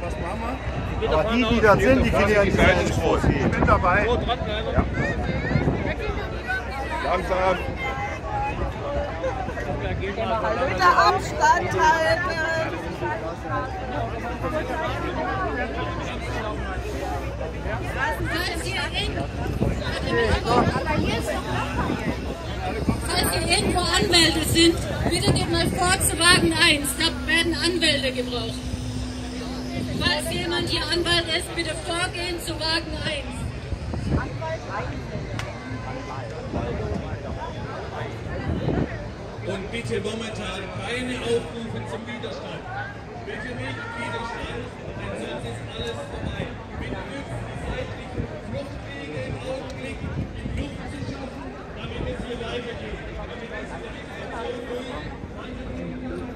was machen wir? Aber die, die da sind, die kriegen ja nicht. Profil. Ich bin dabei. Ja. Langsam. Bitte Abstand halten. Falls ihr, irgend- Falls ihr irgendwo Anwälte sind, bitte geht mal vor zu Wagen 1. Da. Falls jemand hier Anwalt ist, bitte vorgehen zu Wagen 1. Und bitte momentan keine Aufrufe zum Widerstand. Bitte nicht Widerstand, denn sonst ist alles vorbei. Mit Hüpfen, seitlichen Fluchtwege im Augenblick in Luft zu schaffen, damit es hier weitergeht. Damit es die Situation ruhig.